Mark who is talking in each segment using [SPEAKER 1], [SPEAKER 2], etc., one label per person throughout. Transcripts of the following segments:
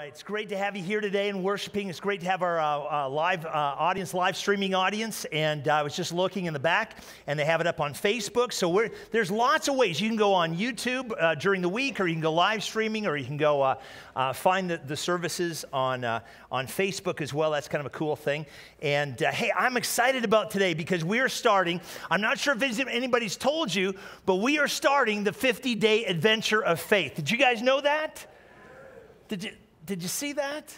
[SPEAKER 1] right, it's great to have you here today and worshiping. It's great to have our uh, uh, live uh, audience, live streaming audience. And uh, I was just looking in the back, and they have it up on Facebook. So there's lots of ways you can go on YouTube uh, during the week, or you can go live streaming, or you can go uh, find the, the, services on on Facebook as well. That's kind of a cool thing. And hey, I'm excited about today because we are starting. I'm not sure if anybody's told you, but we are starting the 50 day adventure of faith. Did you guys know that? Did you, did you see that?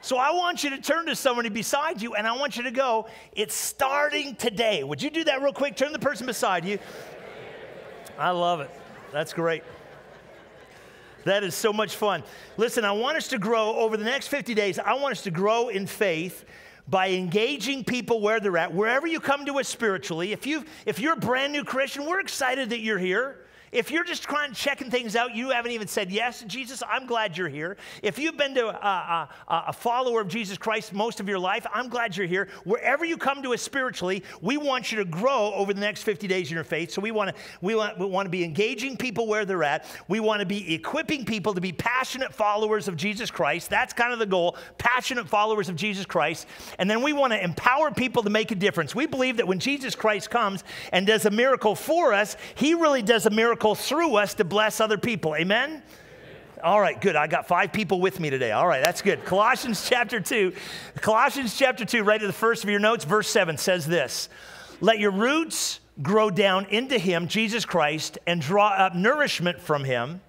[SPEAKER 1] So I want you to turn to somebody beside you and I want you to go, it's starting today. Would you do that real quick? Turn the person beside you. I love it. That's great. That is so much fun. Listen, I want us to grow over the next 50 days. I want us to grow in faith by engaging people where they're at, wherever you come to us spiritually. If, you if you're a brand new Christian, we're excited that you're here. If you're just trying checking things out, you haven't even said yes, Jesus, I'm glad you're here. If you've been to a, a, a follower of Jesus Christ most of your life, I'm glad you're here. Wherever you come to us spiritually, we want you to grow over the next 50 days in your faith. So we want to we want, we want to be engaging people where they're at. We want to be equipping people to be passionate followers of Jesus Christ. That's kind of the goal, passionate followers of Jesus Christ. And then we want to empower people to make a difference. We believe that when Jesus Christ comes and does a miracle for us, he really does a miracle through us to bless other people. Amen? Amen? All right, good. I got five people with me today. All right, that's good. Colossians chapter 2. Colossians chapter 2, right at the first of your notes, verse 7 says this Let your roots grow down into Him, Jesus Christ, and draw up nourishment from Him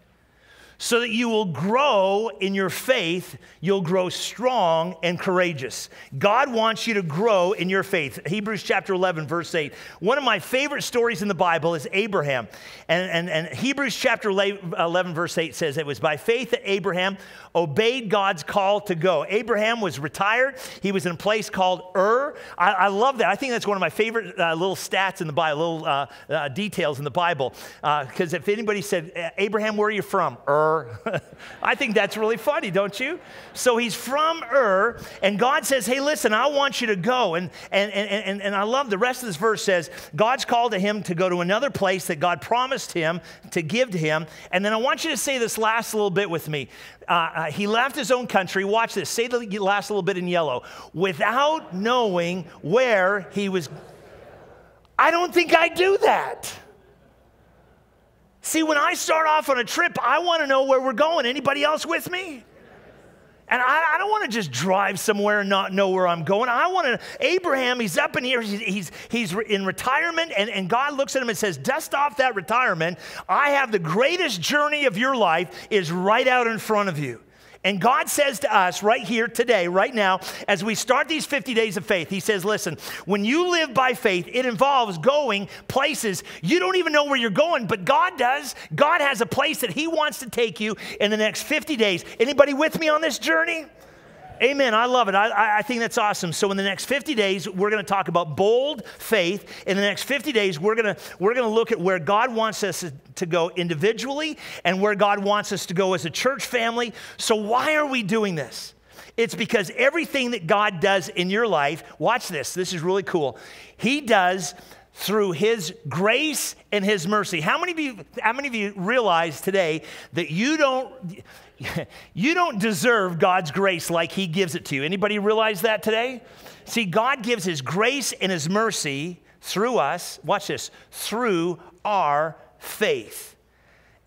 [SPEAKER 1] so that you will grow in your faith, you'll grow strong and courageous. God wants you to grow in your faith. Hebrews chapter 11, verse 8. One of my favorite stories in the Bible is Abraham. And, and, and Hebrews chapter 11, verse 8 says, It was by faith that Abraham obeyed God's call to go. Abraham was retired. He was in a place called Ur. I, I love that. I think that's one of my favorite uh, little stats in the Bible, little uh, uh, details in the Bible. Because uh, if anybody said, Abraham, where are you from? Ur. I think that's really funny, don't you? So he's from Ur, and God says, hey, listen, I want you to go. And, and, and, and, and I love the rest of this verse says, God's called to him to go to another place that God promised him to give to him. And then I want you to say this last little bit with me. Uh, uh, he left his own country. Watch this. Say the last little bit in yellow. Without knowing where he was. I don't think I do that. See, when I start off on a trip, I want to know where we're going. Anybody else with me? And I, I don't want to just drive somewhere and not know where I'm going. I want to, Abraham, he's up in here, he's, he's, he's in retirement, and, and God looks at him and says, Dust off that retirement. I have the greatest journey of your life is right out in front of you. And God says to us right here today, right now, as we start these 50 days of faith, He says, listen, when you live by faith, it involves going places you don't even know where you're going, but God does. God has a place that He wants to take you in the next 50 days. Anybody with me on this journey? Amen. I love it. I, I, think that's awesome. So, in the next 50 days, we're going to talk about bold faith. In the next 50 days, we're going to, we're going to look at where God wants us to go individually and where God wants us to go as a church family. So, why are we doing this? It's because everything that God does in your life, watch this, this is really cool. He does through his grace and his mercy. How many of you how many of you realize today that you don't you don't deserve God's grace like he gives it to you. Anybody realize that today? See, God gives his grace and his mercy through us, watch this, through our faith.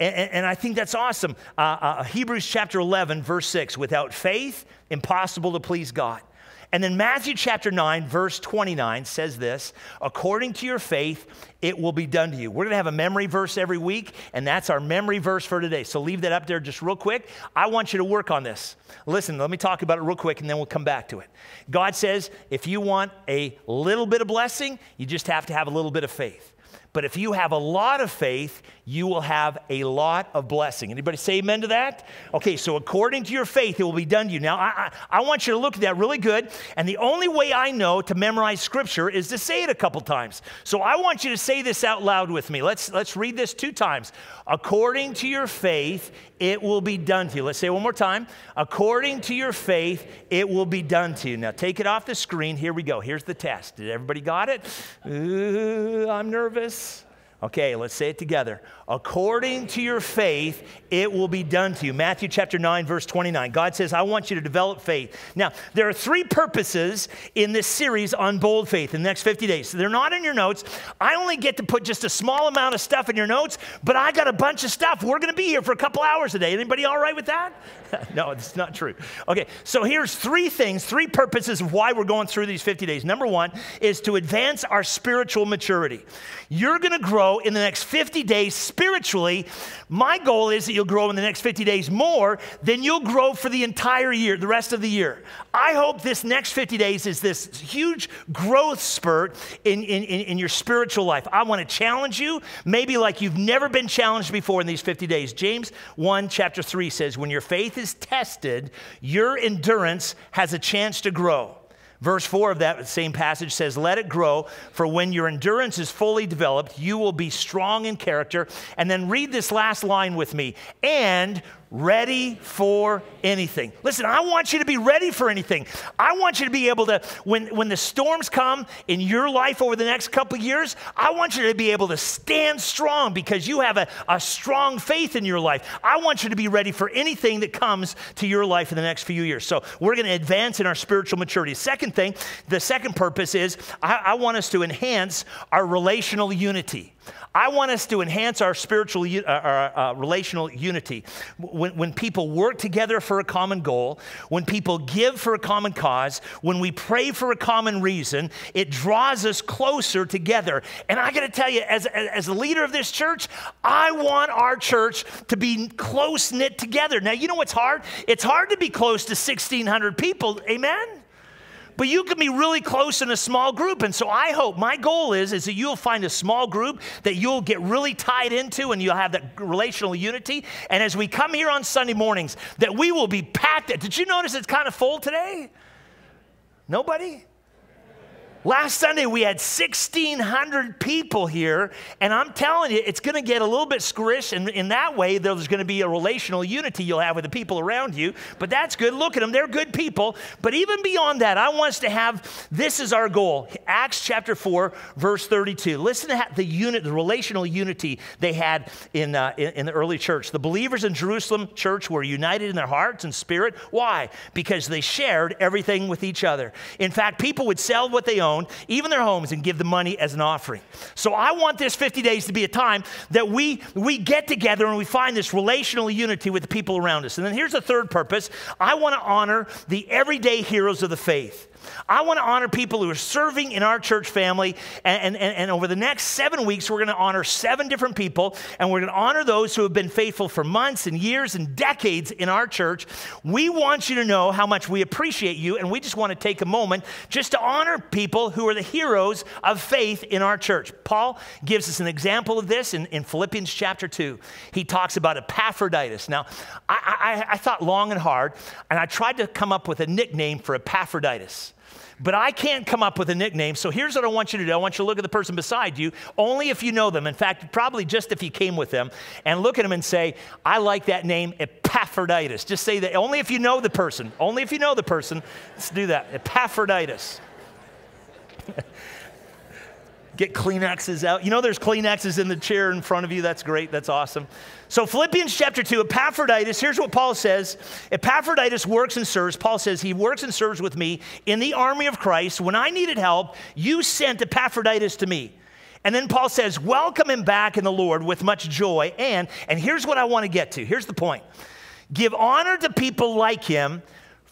[SPEAKER 1] And, and, and I think that's awesome. Uh, uh, Hebrews chapter 11, verse 6 without faith, impossible to please God. And then Matthew chapter 9, verse 29 says this according to your faith, it will be done to you. We're going to have a memory verse every week, and that's our memory verse for today. So leave that up there just real quick. I want you to work on this. Listen, let me talk about it real quick, and then we'll come back to it. God says if you want a little bit of blessing, you just have to have a little bit of faith. But if you have a lot of faith, you will have a lot of blessing. Anybody say amen to that? Okay, so according to your faith, it will be done to you. Now, I, I, I, want you to look at that really good. And the only way I know to memorize scripture is to say it a couple times. So I want you to say this out loud with me. Let's, let's read this two times. According to your faith, it will be done to you. Let's say one more time. According to your faith, it will be done to you. Now, take it off the screen. Here we go. Here's the test. Did everybody got it? Ooh, I'm nervous. Okay, let's say it together. According to your faith, it will be done to you. Matthew chapter 9, verse 29. God says, I want you to develop faith. Now, there are three purposes in this series on bold faith in the next 50 days. So they're not in your notes. I only get to put just a small amount of stuff in your notes, but I got a bunch of stuff. We're going to be here for a couple hours a day. Anybody all right with that? no, it's not true. Okay, so here's three things, three purposes of why we're going through these 50 days. Number one is to advance our spiritual maturity. You're going to grow in the next 50 days spiritually. My goal is that you'll grow in the next 50 days more than you'll grow for the entire year, the rest of the year. I hope this next 50 days is this huge growth spurt in, in, in your spiritual life. I want to challenge you, maybe like you've never been challenged before in these 50 days. James 1, chapter 3 says, When your faith is tested, your endurance has a chance to grow. Verse 4 of that same passage says, Let it grow, for when your endurance is fully developed, you will be strong in character. And then read this last line with me and ready for anything. Listen, I want you to be ready for anything. I want you to be able to, when, when the storms come in your life over the next couple years, I want you to be able to stand strong because you have a, a strong faith in your life. I want you to be ready for anything that comes to your life in the next few years. So we're going to advance in our spiritual maturity. Second thing, the second purpose is I, I want us to enhance our relational unity. I want us to enhance our spiritual, uh, our, uh, relational unity. When, when people work together for a common goal, when people give for a common cause, when we pray for a common reason, it draws us closer together. And I got to tell you, as, as a leader of this church, I want our church to be close knit together. Now, you know what's hard? It's hard to be close to 1,600 people. Amen? But you can be really close in a small group. And so I hope my goal is, is that you'll find a small group that you'll get really tied into and you'll have that relational unity. And as we come here on Sunday mornings, that we will be packed. Did you notice it's kind of full today? Nobody? Last Sunday, we had 1,600 people here, and I'm telling you, it's going to get a little bit squish, and in that way, there's going to be a relational unity you'll have with the people around you. But that's good. Look at them, they're good people. But even beyond that, I want us to have this is our goal Acts chapter 4, verse 32. Listen to the unit, the relational unity they had in, uh, in, in the early church. The believers in Jerusalem church were united in their hearts and spirit. Why? Because they shared everything with each other. In fact, people would sell what they owned own, even their homes, and give the money as an offering. So I want this 50 days to be a time that we, we get together and we find this relational unity with the people around us. And then here's the third purpose I want to honor the everyday heroes of the faith. I want to honor people who are serving in our church family. And, and, and over the next seven weeks, we're going to honor seven different people. And we're going to honor those who have been faithful for months and years and decades in our church. We want you to know how much we appreciate you. And we just want to take a moment just to honor people who are the heroes of faith in our church. Paul gives us an example of this in, in Philippians chapter 2. He talks about Epaphroditus. Now, I, I, I thought long and hard, and I tried to come up with a nickname for Epaphroditus but I can't come up with a nickname. So here's what I want you to do I want you to look at the person beside you, only if you know them. In fact, probably just if you came with them, and look at them and say, I like that name, Epaphroditus. Just say that, only if you know the person. Only if you know the person. Let's do that. Epaphroditus. Get Kleenexes out. You know, there's Kleenexes in the chair in front of you. That's great. That's awesome. So, Philippians chapter 2, Epaphroditus, here's what Paul says Epaphroditus works and serves. Paul says, He works and serves with me in the army of Christ. When I needed help, you sent Epaphroditus to me. And then Paul says, Welcome him back in the Lord with much joy. And, and here's what I want to get to. Here's the point give honor to people like him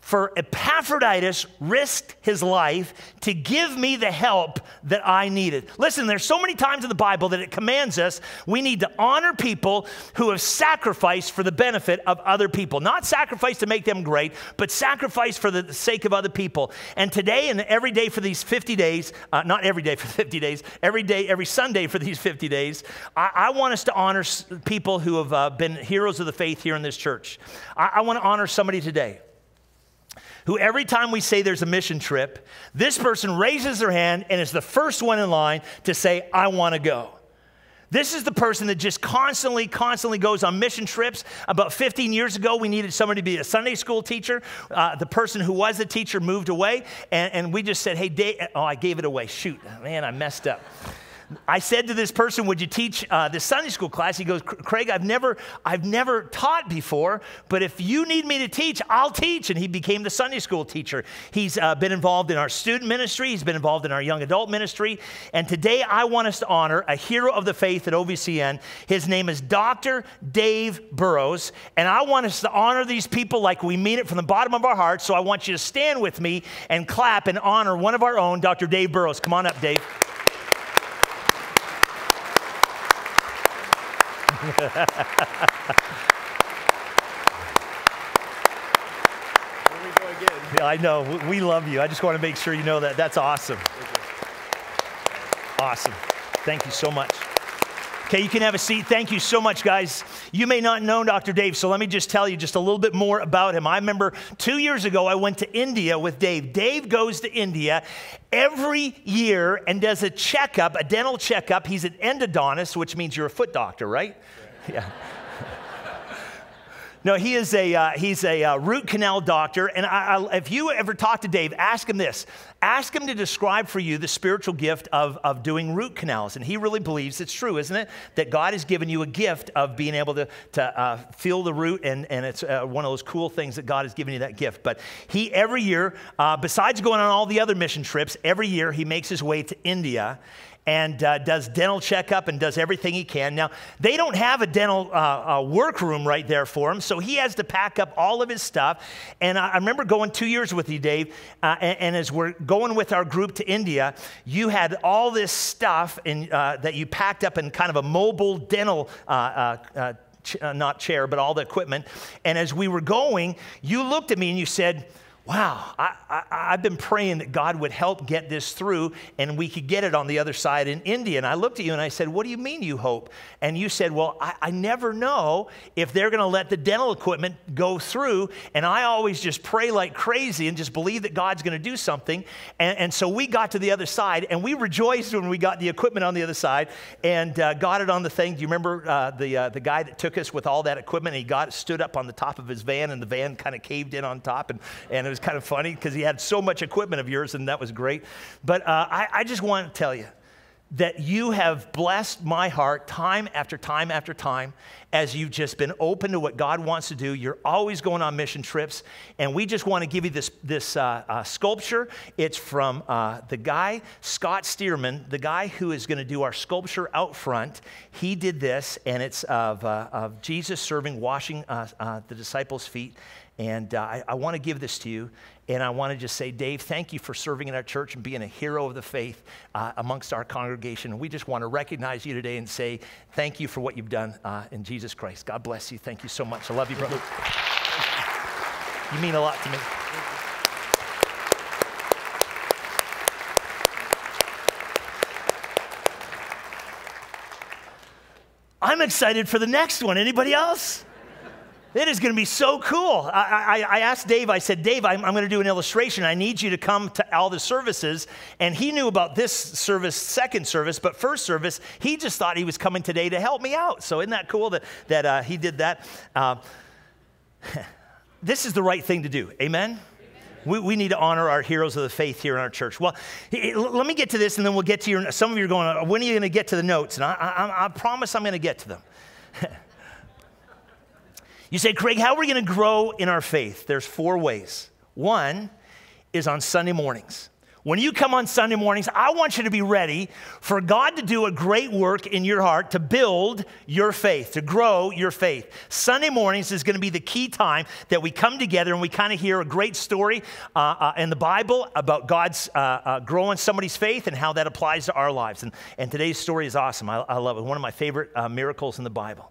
[SPEAKER 1] for Epaphroditus risked his life to give me the help that I needed. Listen, there's so many times in the Bible that it commands us we need to honor people who have sacrificed for the benefit of other people. Not sacrifice to make them great, but sacrifice for the sake of other people. And today and every day for these 50 days, uh, not every day for 50 days, every day, every Sunday for these 50 days, I, I want us to honor people who have uh, been heroes of the faith here in this church. I, I want to honor somebody today who every time we say there's a mission trip, this person raises their hand and is the first one in line to say, I want to go. This is the person that just constantly, constantly goes on mission trips. About 15 years ago, we needed somebody to be a Sunday school teacher. Uh, the person who was the teacher moved away, and, and we just said, Hey, Dave, oh, I gave it away. Shoot, man, I messed up. I said to this person, "Would you teach uh, this Sunday school class?" He goes, "Craig, I've never, I've never taught before, but if you need me to teach, I'll teach." And he became the Sunday school teacher. He's uh, been involved in our student ministry. He's been involved in our young adult ministry. And today, I want us to honor a hero of the faith at OVCN. His name is Dr. Dave Burrows, and I want us to honor these people like we mean it from the bottom of our hearts. So I want you to stand with me and clap and honor one of our own, Dr. Dave Burrows. Come on up, Dave. Yeah, I know. We love you. I just want to make sure you know that. That's awesome. Awesome. Thank you so much. Okay, you can have a seat. Thank you so much, guys. You may not know Dr. Dave, so let me just tell you just a little bit more about him. I remember two years ago, I went to India with Dave. Dave goes to India every year and does a checkup, a dental checkup. He's an endodontist, which means you're a foot doctor, right? Yeah. No, he is a uh, he's a uh, root canal doctor, and I, I, if you ever talk to Dave, ask him this: ask him to describe for you the spiritual gift of of doing root canals, and he really believes it's true, isn't it? That God has given you a gift of being able to to uh, feel the root, and and it's uh, one of those cool things that God has given you that gift. But he every year, uh, besides going on all the other mission trips, every year he makes his way to India and uh, does dental checkup and does everything he can. Now, they don't have a dental uh, uh, workroom right there for him, so he has to pack up all of his stuff. And I, I remember going two years with you, Dave, uh, and, and, as we're going with our group to India, you had all this stuff in, uh, that you packed up in kind of a mobile dental uh, ch- not chair, but all the equipment. And as we were going, you looked at me and you said, wow, I, have been praying that God would help get this through and we could get it on the other side in India. And I looked at you and I said, What do you mean you hope? And you said, Well, I, I never know if they're going to let the dental equipment go through. And I always just pray like crazy and just believe that God's going to do something. And, and, so we got to the other side and we rejoiced when we got the equipment on the other side and uh, got it on the thing. Do you remember uh, the, uh, the guy that took us with all that equipment? He got stood up on the top of his van and the van kind of caved in on top. And, and it was kind of funny because he had so much equipment of yours, and that was great. But uh, I, I just want to tell you that you have blessed my heart time after time after time as you've just been open to what God wants to do. You're always going on mission trips, and we just want to give you this, this uh, uh, sculpture. It's from uh, the guy, Scott Stearman, the guy who is going to do our sculpture out front. He did this, and it's of, uh, of Jesus serving, washing uh, uh, the disciples' feet. And uh, I, I want to give this to you. And I want to just say, Dave, thank you for serving in our church and being a hero of the faith uh, amongst our congregation. And we just want to recognize you today and say thank you for what you've done uh, in Jesus Christ. God bless you. Thank you so much. I love you, brother. You mean a lot to me. I'm excited for the next one. Anybody else? It is going to be so cool. I, I, I, asked Dave, I said, Dave, I'm, I'm going to do an illustration. I need you to come to all the services. And he knew about this service, second service, but first service, he just thought he was coming today to help me out. So isn't that cool that, that uh, he did that? Uh, this is the right thing to do. Amen? We, we, need to honor our heroes of the faith here in our church. Well, let me get to this and then we'll get to your. Some of you are going, when are you going to get to the notes? And I, I, I promise I'm going to get to them. You say, Craig, how are we going to grow in our faith? There's four ways. One is on Sunday mornings. When you come on Sunday mornings, I want you to be ready for God to do a great work in your heart to build your faith, to grow your faith. Sunday mornings is going to be the key time that we come together and we kind of hear a great story uh, uh, in the Bible about God's uh, uh, growing somebody's faith and how that applies to our lives. And, and today's story is awesome. I, I love it. One of my favorite uh, miracles in the Bible.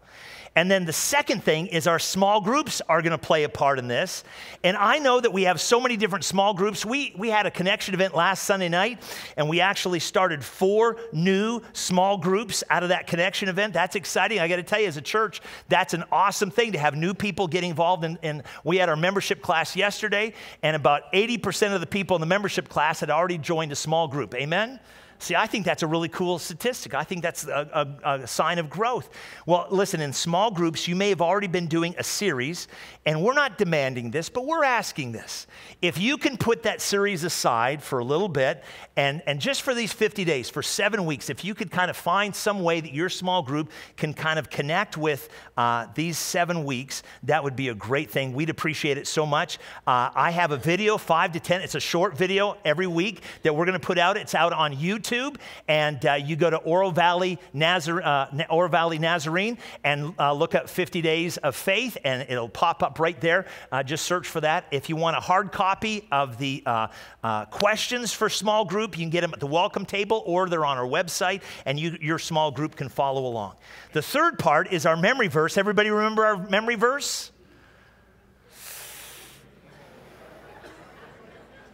[SPEAKER 1] And then the second thing is our small groups are going to play a part in this. And I know that we have so many different small groups. We, we had a connection event last Sunday night, and we actually started four new small groups out of that connection event. That's exciting. I got to tell you, as a church, that's an awesome thing to have new people get involved in. And we had our membership class yesterday, and about 80% of the people in the membership class had already joined a small group. Amen? See, I think that's a really cool statistic. I think that's a, a, a, sign of growth. Well, listen, in small groups, you may have already been doing a series, and we're not demanding this, but we're asking this. If you can put that series aside for a little bit, and, and just for these 50 days, for seven weeks, if you could kind of find some way that your small group can kind of connect with uh, these seven weeks, that would be a great thing. We'd appreciate it so much. Uh, I have a video, five to 10, it's a short video every week that we're going to put out. It's out on YouTube. YouTube, and uh, you go to Oro Valley, Nazar- uh, Valley Nazarene and uh, look up 50 Days of Faith, and it'll pop up right there. Uh, just search for that. If you want a hard copy of the uh, uh, questions for small group, you can get them at the welcome table, or they're on our website, and you, your small group can follow along. The third part is our memory verse. Everybody remember our memory verse?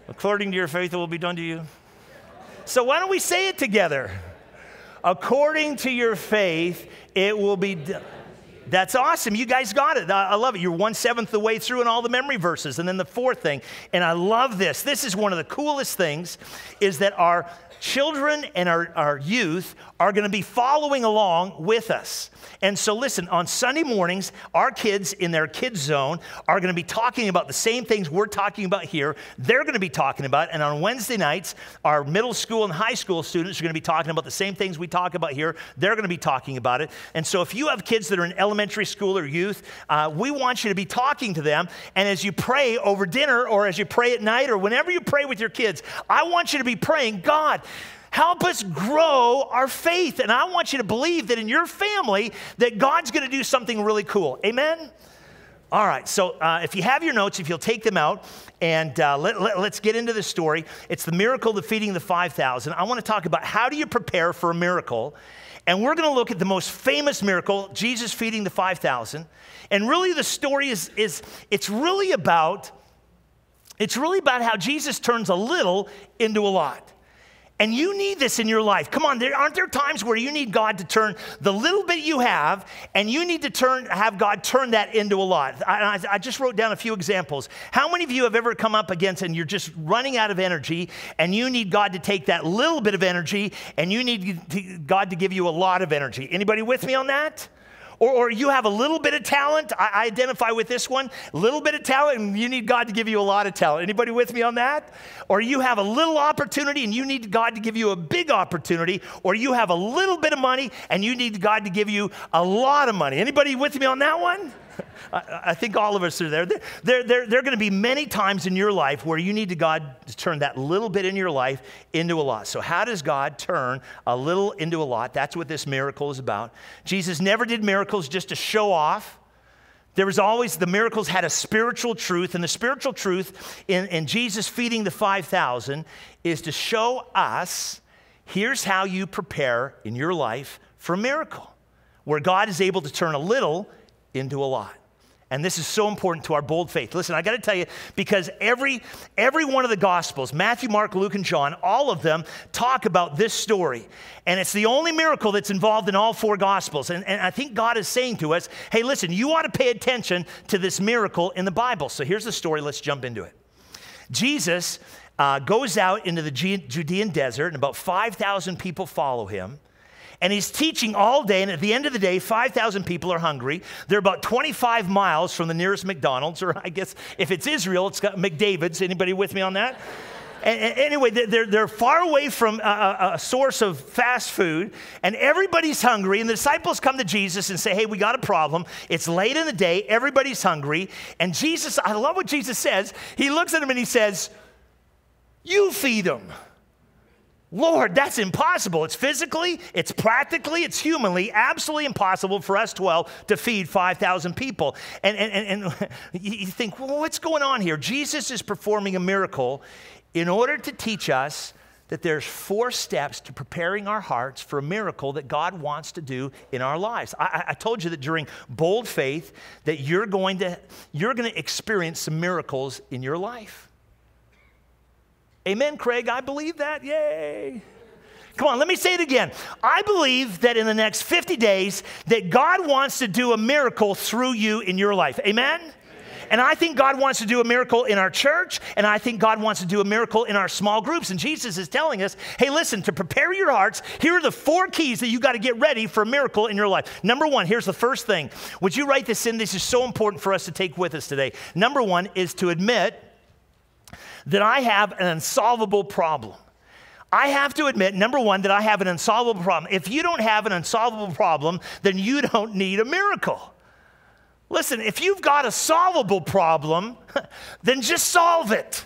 [SPEAKER 1] According to your faith, it will be done to you. So why don't we say it together? According to your faith, it will be done. That's awesome. You guys got it. I love it. You're one seventh the way through in all the memory verses. And then the fourth thing, and I love this. This is one of the coolest things, is that our children and our, our youth are going to be following along with us. And so, listen, on Sunday mornings, our kids in their kids zone are going to be talking about the same things we're talking about here. They're going to be talking about. And on Wednesday nights, our middle school and high school students are going to be talking about the same things we talk about here. They're going to be talking about it. And so, if you have kids that are in elementary school or youth, uh, we want you to be talking to them. And as you pray over dinner or as you pray at night or whenever you pray with your kids, I want you to be praying, God, Help us grow our faith. And I want you to believe that in your family that God's going to do something really cool. Amen? All right, so uh, if you have your notes, if you'll take them out, and uh, let, us let, get into the story. It's the miracle of feeding the 5,000. I want to talk about how do you prepare for a miracle. And we're going to look at the most famous miracle, Jesus feeding the 5,000. And really the story is, is it's really about, it's really about how Jesus turns a little into a lot. And you need this in your life. Come on, there aren't there times where you need God to turn the little bit you have, and you need to turn have God turn that into a lot. I, I, I, just wrote down a few examples. How many of you have ever come up against and you're just running out of energy, and you need God to take that little bit of energy, and you need God to give you a lot of energy? Anybody with me on that? Or, or you have a little bit of talent. I, I identify with this one. A little bit of talent, and you need God to give you a lot of talent. Anybody with me on that? Or you have a little opportunity, and you need God to give you a big opportunity. Or you have a little bit of money, and you need God to give you a lot of money. Anybody with me on that one? I, I, think all of us are there. There, there, there, there are going to be many times in your life where you need to God to turn that little bit in your life into a lot. So, how does God turn a little into a lot? That's what this miracle is about. Jesus never did miracles just to show off. There was always, the miracles had a spiritual truth, and the spiritual truth in, in Jesus feeding the 5,000 is to show us here's how you prepare in your life for a miracle, where God is able to turn a little into a lot. And this is so important to our bold faith. Listen, I got to tell you, because every, every one of the Gospels, Matthew, Mark, Luke, and John, all of them talk about this story. And it's the only miracle that's involved in all four Gospels. And, and I think God is saying to us, hey, listen, you ought to pay attention to this miracle in the Bible. So here's the story. Let's jump into it. Jesus uh, goes out into the Judean desert, and about 5,000 people follow him. And he's teaching all day, and at the end of the day, 5,000 people are hungry. They're about 25 miles from the nearest McDonald's, or I guess if it's Israel, it's got McDavid's. Anybody with me on that? Anyway, they're, they're far away from a, a, source of fast food, and everybody's hungry. And the disciples come to Jesus and say, Hey, we got a problem. It's late in the day, everybody's hungry. And Jesus, I love what Jesus says. He looks at them and he says, You feed them. Lord, that's impossible. It's physically, it's practically, it's humanly absolutely impossible for us 12 to feed 5,000 people. And, and, and, you think, well, what's going on here? Jesus is performing a miracle in order to teach us that there's four steps to preparing our hearts for a miracle that God wants to do in our lives. I, I told you that during bold faith that you're going to you're going to experience some miracles in your life. Amen, Craig. I believe that. Yay. Come on, let me say it again. I believe that in the next 50 days that God wants to do a miracle through you in your life. Amen? And I think God wants to do a miracle in our church, and I think God wants to do a miracle in our small groups. And Jesus is telling us, hey, listen, to prepare your hearts, here are the four keys that you got to get ready for a miracle in your life. Number one, here's the first thing. Would you write this in? This is so important for us to take with us today. Number one is to admit that I have an unsolvable problem. I have to admit, number one, that I have an unsolvable problem. If you don't have an unsolvable problem, then you don't need a miracle. Listen, if you've got a solvable problem, then just solve it.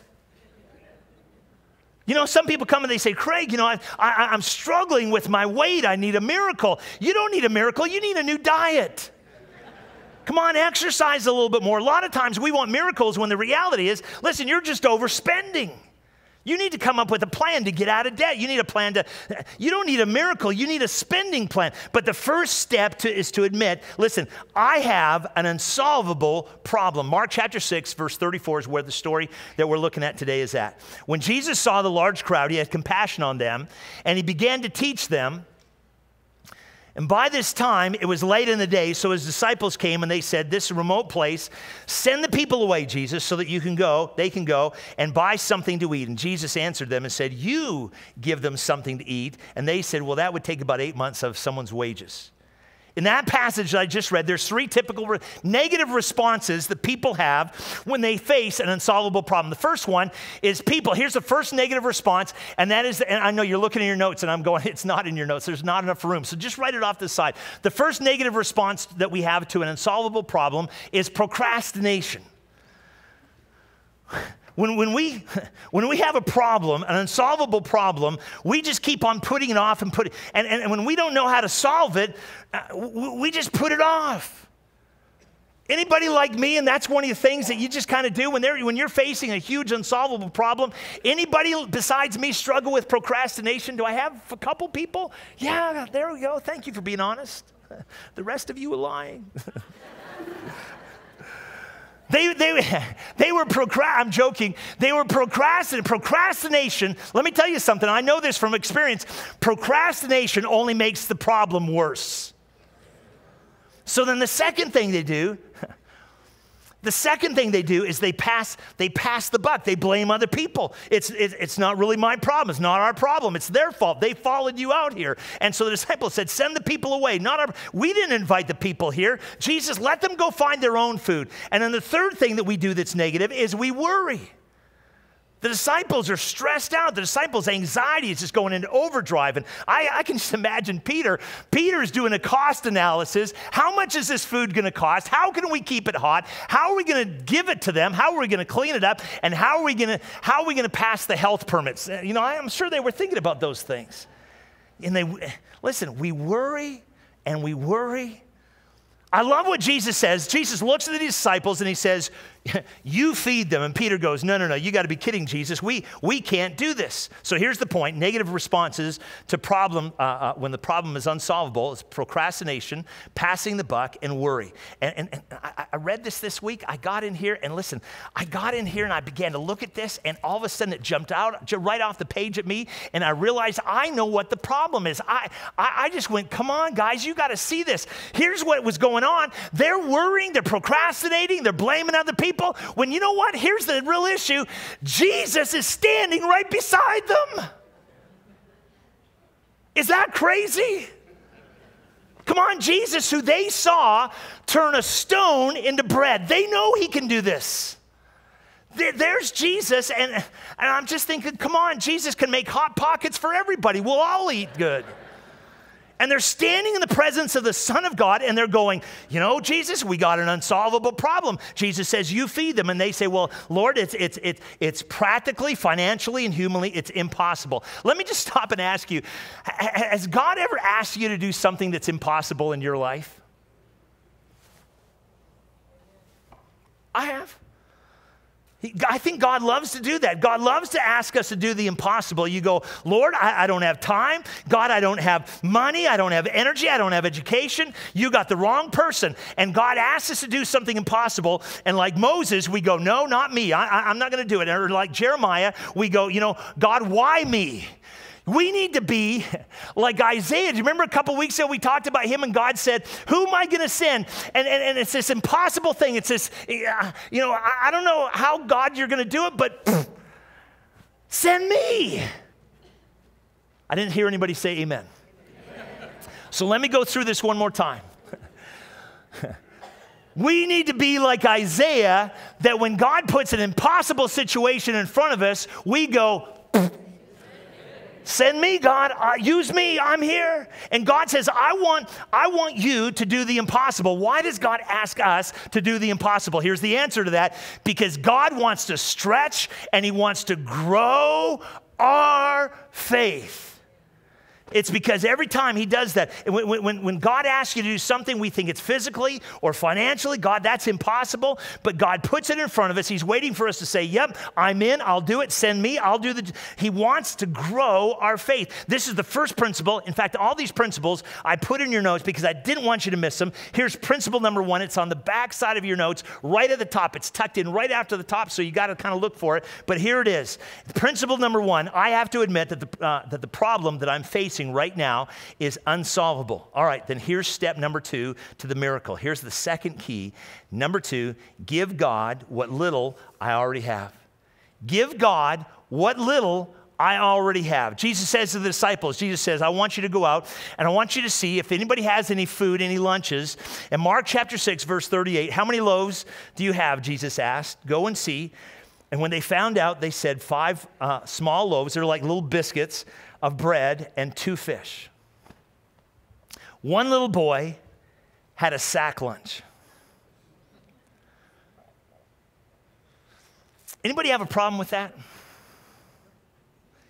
[SPEAKER 1] You know, some people come and they say, Craig, you know, I, I, am struggling with my weight. I need a miracle. You don't need a miracle, you need a new diet. Come on, exercise a little bit more. A lot of times we want miracles when the reality is, listen, you're just overspending. You need to come up with a plan to get out of debt. You need a plan to, you don't need a miracle, you need a spending plan. But the first step to, is to admit listen, I have an unsolvable problem. Mark chapter 6, verse 34 is where the story that we're looking at today is at. When Jesus saw the large crowd, he had compassion on them, and he began to teach them. And by this time, it was late in the day, so his disciples came and they said, This remote place, send the people away, Jesus, so that you can go, they can go and buy something to eat. And Jesus answered them and said, You give them something to eat. And they said, Well, that would take about eight months of someone's wages. In that passage that I just read, there's three typical re- negative responses that people have when they face an unsolvable problem. The first one is people, here's the first negative response, and that is, and I know you're looking at your notes and I'm going, it's not in your notes, there's not enough room. So just write it off the side. The first negative response that we have to an unsolvable problem is procrastination. When, when, we, when we have a problem, an unsolvable problem, we just keep on putting it off and putting, and, and, and when we don't know how to solve it, uh, we just put it off. Anybody like me, and that's one of the things that you just kind of do when, when you're facing a huge unsolvable problem. Anybody besides me struggle with procrastination? Do I have a couple people? Yeah, there we go. Thank you for being honest. The rest of you are lying. They, they, they were I'm joking. They were procrastinating. Procrastination, let me tell you something. I know this from experience. Procrastination only makes the problem worse. So then the second thing they do the second thing they do is they pass, they pass the buck. They blame other people. It's, it, it's not really my problem. It's not our problem. It's their fault. They followed you out here. And so the disciples said, Send the people away. Not our, we didn't invite the people here. Jesus, let them go find their own food. And then the third thing that we do that's negative is we worry. The disciples are stressed out. The disciples' anxiety is just going into overdrive. And I, I can just imagine Peter. Peter's doing a cost analysis. How much is this food going to cost? How can we keep it hot? How are we going to give it to them? How are we going to clean it up? And how are we going to how are we going to pass the health permits? Uh, you know, I'm sure they were thinking about those things. And they listen, we worry and we worry. I love what Jesus says. Jesus looks at the disciples and he says, you feed them. And Peter goes, No, no, no, you got to be kidding, Jesus. We, we can't do this. So here's the point negative responses to problem uh, uh, when the problem is unsolvable is procrastination, passing the buck, and worry. And, and, and I, I, read this this week. I got in here, and listen, I got in here and I began to look at this, and all of a sudden it jumped out right off the page at me, and I realized I know what the problem is. I, I, I just went, Come on, guys, you got to see this. Here's what was going on. They're worrying, they're procrastinating, they're blaming other people people when you know what? Here's the real issue Jesus is standing right beside them. Is that crazy? Come on, Jesus, who they saw turn a stone into bread. They know he can do this. There's Jesus, and, and I'm just thinking, come on, Jesus can make hot pockets for everybody. We'll all eat good. And they're standing in the presence of the Son of God and they're going, You know, Jesus, we got an unsolvable problem. Jesus says, You feed them. And they say, Well, Lord, it's, it's, it's, it's practically, financially, and humanly, it's impossible. Let me just stop and ask you Has God ever asked you to do something that's impossible in your life? I have. I think God loves to do that. God loves to ask us to do the impossible. You go, Lord, I, I, don't have time. God, I don't have money. I don't have energy. I don't have education. You got the wrong person. And God asks us to do something impossible. And like Moses, we go, No, not me. I, I'm not going to do it. Or like Jeremiah, we go, You know, God, why me? We need to be like Isaiah. Do you remember a couple weeks ago we talked about him and God said, Who am I going to send? And, and, and, it's this impossible thing. It's this, you know, I, I don't know how God you're going to do it, but pff, send me. I didn't hear anybody say amen. so let me go through this one more time. we need to be like Isaiah, that when God puts an impossible situation in front of us, we go, Send me, God. Uh, use me. I'm here. And God says, I want, I want you to do the impossible. Why does God ask us to do the impossible? Here's the answer to that because God wants to stretch and He wants to grow our faith. It's because every time he does that, when, when, when, God asks you to do something, we think it's physically or financially. God, that's impossible. But God puts it in front of us. He's waiting for us to say, Yep, I'm in. I'll do it. Send me. I'll do the. He wants to grow our faith. This is the first principle. In fact, all these principles I put in your notes because I didn't want you to miss them. Here's principle number one. It's on the back side of your notes, right at the top. It's tucked in right after the top, so you got to kind of look for it. But here it is. Principle number one I have to admit that the, uh, that the problem that I'm facing right now is unsolvable. All right, then here's step number two to the miracle. Here's the second key. Number two, give God what little I already have. Give God what little I already have. Jesus says to the disciples, Jesus says, I want you to go out and I want you to see if anybody has any food, any lunches. In Mark chapter 6, verse 38, how many loaves do you have? Jesus asked. Go and see. And when they found out, they said, Five uh, small loaves. They're like little biscuits of bread and two fish. One little boy had a sack lunch. Anybody have a problem with that?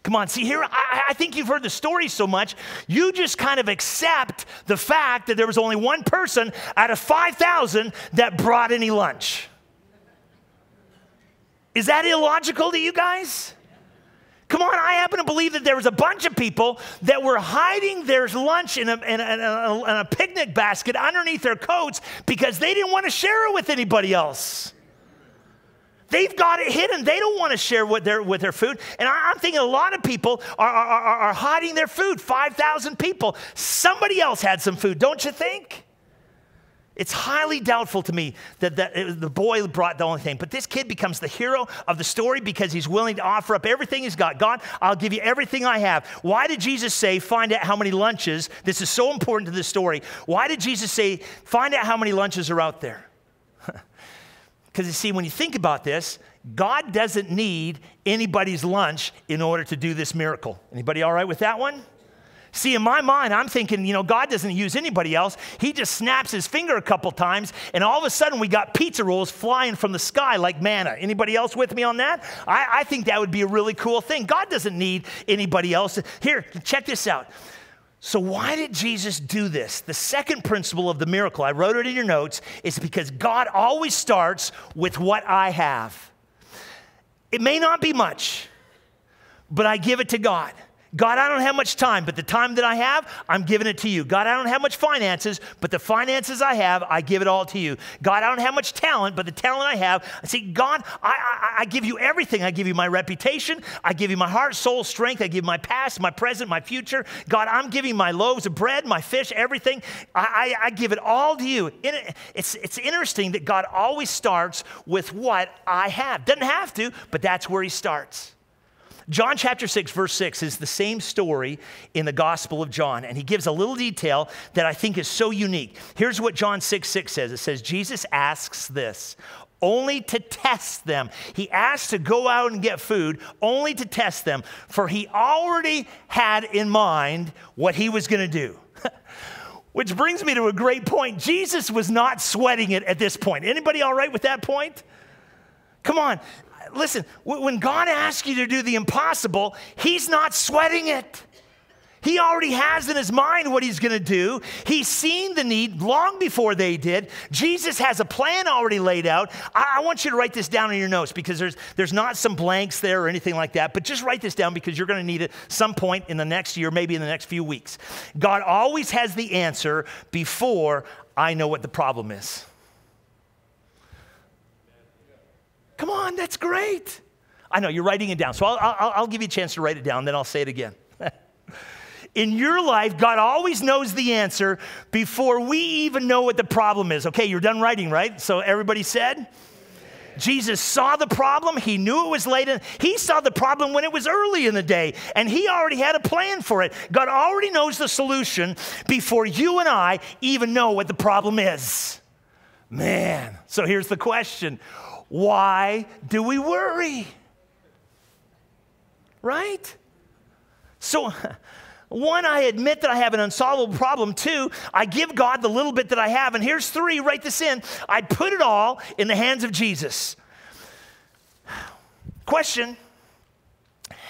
[SPEAKER 1] Come on, see here, I, I, think you've heard the story so much, you just kind of accept the fact that there was only one person out of 5,000 that brought any lunch. Is that illogical to you guys? Come on, I happen to believe that there was a bunch of people that were hiding their lunch in a, in a, in a, in a picnic basket underneath their coats because they didn't want to share it with anybody else. They've got it hidden. They don't want to share with their, with their food. And I, am thinking a lot of people are, are, are hiding their food. 5,000 people. Somebody else had some food, don't you think? It's highly doubtful to me that, that the boy brought the only thing. But this kid becomes the hero of the story because he's willing to offer up everything he's got. God, I'll give you everything I have. Why did Jesus say, find out how many lunches? This is so important to this story. Why did Jesus say, find out how many lunches are out there? Because you see, when you think about this, God doesn't need anybody's lunch in order to do this miracle. Anybody all right with that one? See, in my mind, I'm thinking, you know, God doesn't use anybody else. He just snaps his finger a couple times, and all of a sudden we got pizza rolls flying from the sky like manna. Anybody else with me on that? I, I think that would be a really cool thing. God doesn't need anybody else. Here, check this out. So, why did Jesus do this? The second principle of the miracle, I wrote it in your notes, is because God always starts with what I have. It may not be much, but I give it to God. God, I don't have much time, but the time that I have, I'm giving it to you. God, I don't have much finances, but the finances I have, I give it all to you. God, I don't have much talent, but the talent I have, I say, God, I, I, I give you everything. I give you my reputation. I give you my heart, soul, strength. I give my past, my present, my future. God, I'm giving my loaves of bread, my fish, everything. I, I, I give it all to you. It's, it's interesting that God always starts with what I have. Doesn't have to, but that's where he starts. John chapter 6, verse 6 is the same story in the Gospel of John, and he gives a little detail that I think is so unique. Here's what John 6 6 says it says, Jesus asks this only to test them. He asked to go out and get food only to test them, for he already had in mind what he was going to do. Which brings me to a great point. Jesus was not sweating it at this point. Anybody all right with that point? Come on listen, when God asks you to do the impossible, He's not sweating it. He already has in his mind what he's going to do. He's seen the need long before they did. Jesus has a plan already laid out. I, I, want you to write this down in your notes because there's, there's not some blanks there or anything like that, but just write this down because you're going to need it some point in the next year, maybe in the next few weeks. God always has the answer before I know what the problem is. Come on, that's great. I know you're writing it down. So I'll, I'll, I'll give you a chance to write it down, then I'll say it again. in your life, God always knows the answer before we even know what the problem is. Okay, you're done writing, right? So everybody said? Jesus saw the problem. He knew it was late. In, he saw the problem when it was early in the day, and he already had a plan for it. God already knows the solution before you and I even know what the problem is. Man, so here's the question why do we worry? Right? So, one, I admit that I have an unsolvable problem. Two, I give God the little bit that I have. And here's three write this in I put it all in the hands of Jesus. Question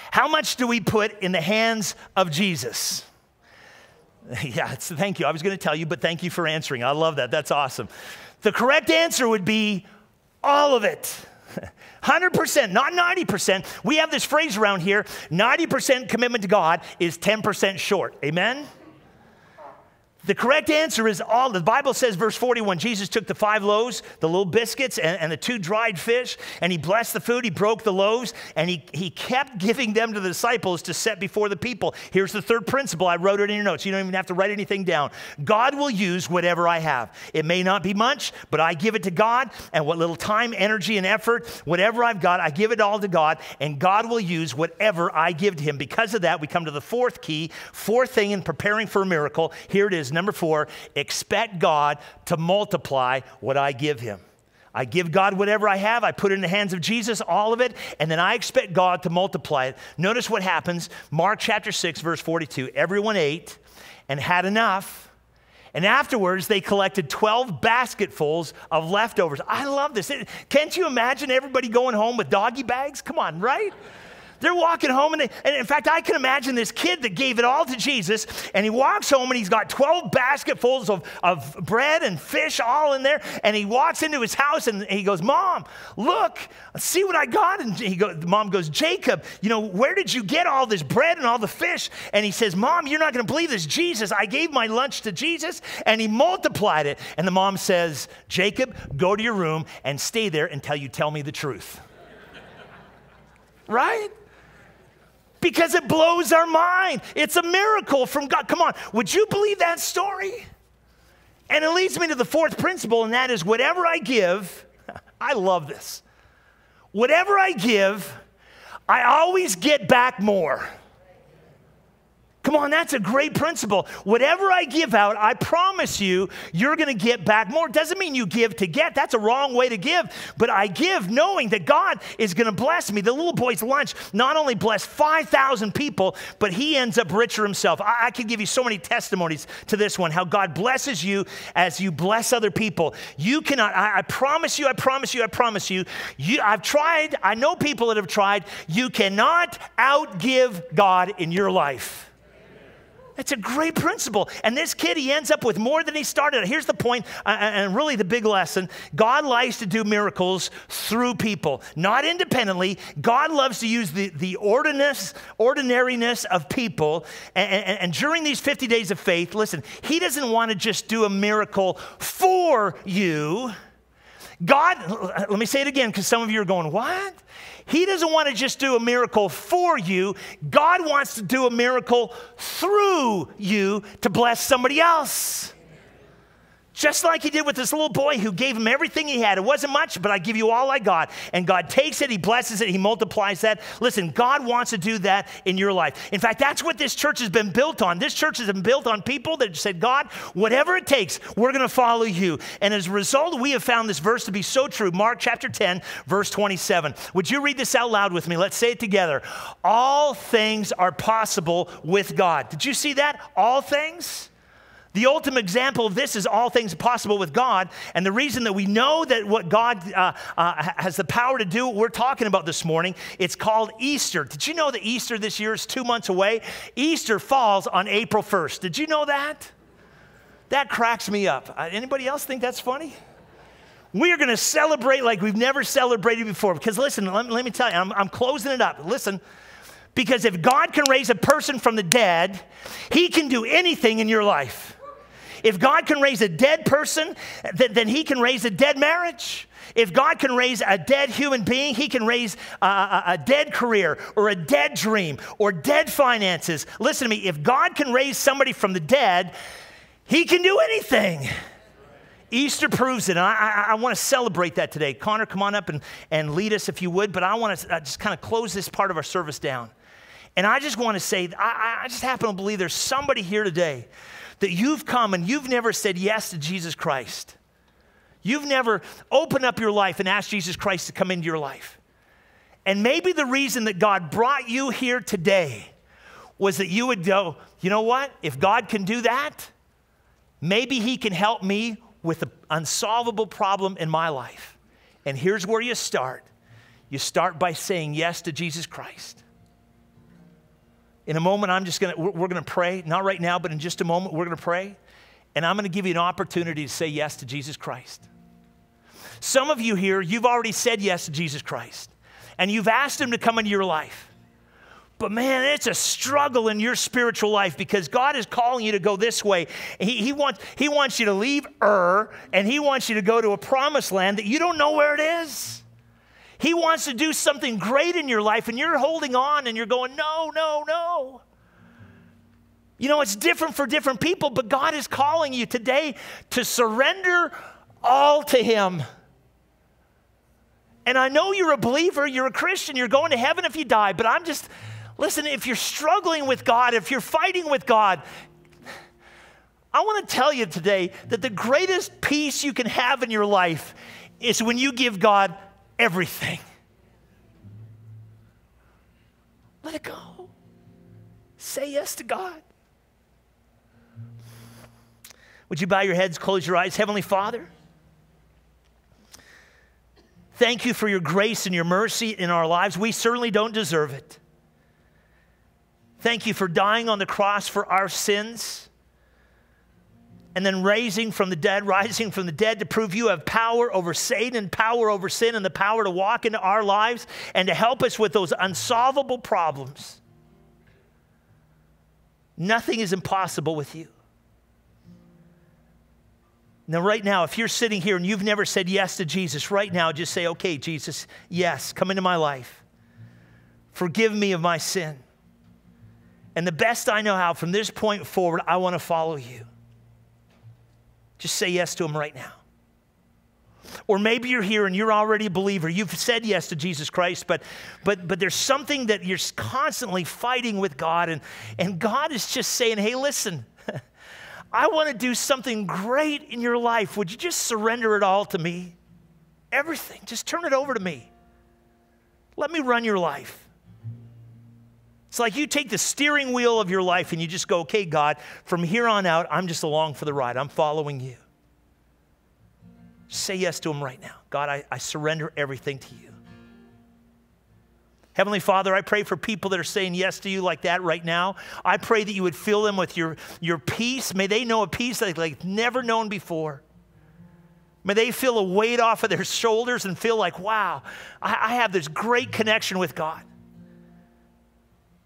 [SPEAKER 1] How much do we put in the hands of Jesus? Yeah, thank you. I was going to tell you, but thank you for answering. I love that. That's awesome. The correct answer would be all of it. 100%, not 90%. We have this phrase around here 90% commitment to God is 10% short. Amen? The correct answer is all. The Bible says, verse 41, Jesus took the five loaves, the little biscuits, and, and, the two dried fish, and he blessed the food. He broke the loaves, and he, he kept giving them to the disciples to set before the people. Here's the third principle. I wrote it in your notes. You don't even have to write anything down. God will use whatever I have. It may not be much, but I give it to God, and what little time, energy, and effort, whatever I've got, I give it all to God, and God will use whatever I give to him. Because of that, we come to the fourth key, fourth thing in preparing for a miracle. Here it is Number four, expect God to multiply what I give him. I give God whatever I have, I put it in the hands of Jesus, all of it, and then I expect God to multiply it. Notice what happens. Mark chapter 6, verse 42. Everyone ate and had enough. And afterwards, they collected 12 basketfuls of leftovers. I love this. Can't you imagine everybody going home with doggy bags? Come on, right? They're walking home, and, they, and in fact, I can imagine this kid that gave it all to Jesus, and he walks home and he's got 12 basketfuls of, of bread and fish all in there. And he walks into his house and he goes, Mom, look, see what I got. And he goes, Mom goes, Jacob, you know, where did you get all this bread and all the fish? And he says, Mom, you're not going to believe this. Jesus, I gave my lunch to Jesus and he multiplied it. And the mom says, Jacob, go to your room and stay there until you tell me the truth. right? Because it blows our mind. It's a miracle from God. Come on, would you believe that story? And it leads me to the fourth principle, and that is whatever I give, I love this. Whatever I give, I always get back more. Come on, that's a great principle. Whatever I give out, I promise you, you're going to get back more. Doesn't mean you give to get. That's a wrong way to give. But I give knowing that God is going to bless me. The little boy's lunch not only blessed 5,000 people, but he ends up richer himself. I, I could give you so many testimonies to this one how God blesses you as you bless other people. You cannot, I, I promise you, I promise you, I promise you, you, I've tried, I know people that have tried, you cannot outgive God in your life. It's a great principle. And this kid, he ends up with more than he started. Here's the point, uh, uh, and really the big lesson God likes to do miracles through people, not independently. God loves to use the, the ordinariness, ordinariness of people. And, and, and during these 50 days of faith, listen, he doesn't want to just do a miracle for you. God, let me say it again because some of you are going, What? He doesn't want to just do a miracle for you. God wants to do a miracle through you to bless somebody else. Just like he did with this little boy who gave him everything he had. It wasn't much, but I give you all I got. And God takes it, he blesses it, he multiplies that. Listen, God wants to do that in your life. In fact, that's what this church has been built on. This church has been built on people that said, God, whatever it takes, we're going to follow you. And as a result, we have found this verse to be so true. Mark chapter 10, verse 27. Would you read this out loud with me? Let's say it together. All things are possible with God. Did you see that? All things? The ultimate example of this is all things possible with God. And the reason that we know that what God uh, uh, has the power to do, we're talking about this morning, it's called Easter. Did you know that Easter this year is two months away? Easter falls on April 1st. Did you know that? That cracks me up. Uh, anybody else think that's funny? We are going to celebrate like we've never celebrated before. Because listen, let, let me tell you, I'm, I'm closing it up. Listen. Because if God can raise a person from the dead, He can do anything in your life. If God can raise a dead person, then, then He can raise a dead marriage. If God can raise a dead human being, He can raise a, a, a, dead career or a dead dream or dead finances. Listen to me, if God can raise somebody from the dead, He can do anything. Easter proves it. And I, I, I want to celebrate that today. Connor, come on up and, and lead us if you would. But I want to uh, just kind of close this part of our service down. And I just want to say, I, I just happen to believe there's somebody here today that you've come and you've never said yes to Jesus Christ. You've never opened up your life and asked Jesus Christ to come into your life. And maybe the reason that God brought you here today was that you would go, you know what? If God can do that, maybe He can help me with an unsolvable problem in my life. And here's where you start you start by saying yes to Jesus Christ. In a moment, I'm just gonna, we're gonna pray. Not right now, but in just a moment, we're gonna pray. And I'm gonna give you an opportunity to say yes to Jesus Christ. Some of you here, you've already said yes to Jesus Christ, and you've asked Him to come into your life. But man, it's a struggle in your spiritual life because God is calling you to go this way. He, he, wants, he wants you to leave Ur and He wants you to go to a promised land that you don't know where it is. He wants to do something great in your life, and you're holding on and you're going, no, no, no. You know, it's different for different people, but God is calling you today to surrender all to Him. And I know you're a believer, you're a Christian, you're going to heaven if you die, but I'm just, listen, if you're struggling with God, if you're fighting with God, I want to tell you today that the greatest peace you can have in your life is when you give God everything. Let it go. Say yes to God. Would you bow your heads, close your eyes? Heavenly Father, Thank you for your grace and your mercy in our lives. We certainly don't deserve it. Thank you for dying on the cross for our sins and then raising from the dead, rising from the dead to prove you have power over Satan, power over sin, and the power to walk into our lives and to help us with those unsolvable problems. Nothing is impossible with you. Now, right now, if you're sitting here and you've never said yes to Jesus, right now, just say, okay, Jesus, yes, come into my life. Forgive me of my sin. And the best I know how, from this point forward, I want to follow you. Just say yes to him right now. Or maybe you're here and you're already a believer. You've said yes to Jesus Christ, but, but, but there's something that you're constantly fighting with God, and, and God is just saying, hey, listen, I want to do something great in your life. Would you just surrender it all to me? Everything. Just turn it over to me. Let me run your life. It's like you take the steering wheel of your life and you just go, okay, God, from here on out, I'm just along for the ride. I'm following you. Say yes to Him right now. God, I, I surrender everything to you. Heavenly Father, I pray for people that are saying yes to you like that right now. I pray that you would fill them with your, your peace. May they know a peace like they've never known before. May they feel a weight off of their shoulders and feel like, wow, I, I have this great connection with God.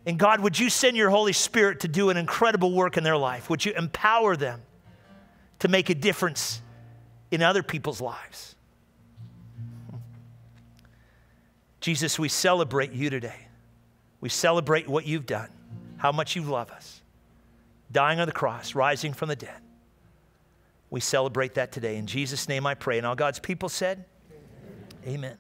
[SPEAKER 1] And God, would you send your Holy Spirit to do an incredible work in their life? Would you empower them to make a difference in other people's lives? Jesus, we celebrate you today. We celebrate what you've done, how much you love us, dying on the cross, rising from the dead. We celebrate that today. In Jesus' name I pray. And all God's people said, Amen. Amen.